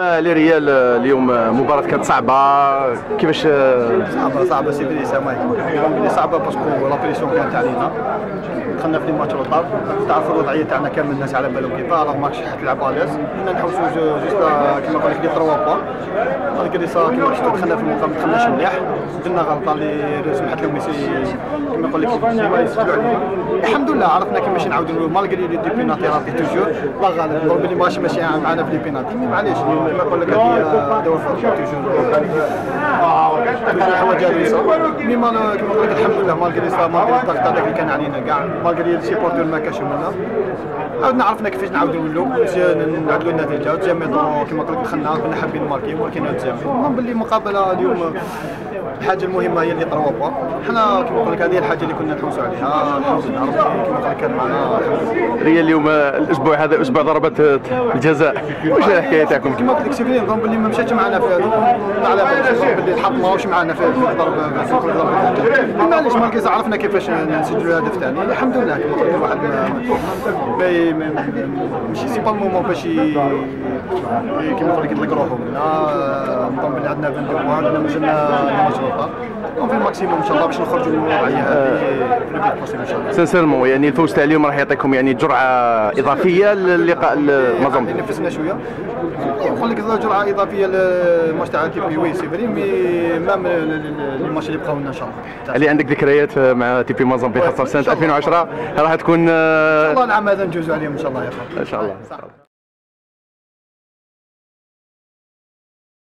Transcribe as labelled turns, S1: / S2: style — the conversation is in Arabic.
S1: علي ريال اليوم مباراة كانت صعبه كيفاش
S2: صعبة صعبة c'est vrai ça met اللي صعبة parce que la pression كانت علينا. دخلنا في les matchs retard تعرفوا الوضعية تاعنا كامل الناس على بالهم كيفاه الوغ ماكش تلعب اليز كنا نحوسوا juste كيما نقول لك les trois points malgré ça كيما شفتوا دخلنا في المقام ما دخلناش مليح. درنا غلطة اللي سمحت لهم كيما نقول لك ديما يسجلوا علينا. الحمد لله عرفنا كيفاش نعاودوا malgré des penalties ratés toujours لا غالب ضرب لي ماشي ماشي معنا في لي بينالتي معليش. كيما نقول لك هذه دور فرق توجور الحوايج هذه مي كيما نقول لك الحمد لله مالغري سا مالغري الضغط هذاك اللي كانش منا عاودنا عرفنا كيفاش نعاودوا نولوا نعدلوا النتيجه تجمعوا كيما قلت دخلنا كنا حابين نماركي ولكن تجمع المهم باللي المقابله اليوم الحاجة المهمة هي اللي طروا با حنا كيما نقول لك هذه الحاجة اللي كنا نحوسوا عليها. الحمد لله. قال لك كان معنا.
S1: ريال اليوم الأسبوع هذا أسبوع ضربات الجزاء. واش الحكاية تاعكم
S2: كيما قلت لك سيفرين نظن باللي ما مشاتش معنا في هذا على باللي الحظ ماهوش معنا في ضربه معليش مالكيز عرفنا كيفاش نسجلوا الهدف ثاني الحمد لله كيما قلت لك واحد ماشي سي با المومون باش كيما نقول لك يطلق روحهم نظن باللي عندنا 22 بوان عندنا في الماكسيموم إن شاء الله باش نخرجوا من الوضعية هذه إن شاء الله.
S1: سانسيرمون يعني الفوز تاع اليوم راح يعطيكم يعني جرعة إضافية للقاء المازومبي
S2: نفسنا شوية. نقول لك جرعة إضافية للماتش تاع تي بي وي سي فري مي مام الماتش اللي بقاو لنا إن شاء الله.
S1: اللي عندك ذكريات مع تي بي مازومبي خاصه سنة 2010 راح تكون
S2: إن شاء الله العام هذا نجوزوا عليهم إن شاء الله يا
S1: إن شاء الله.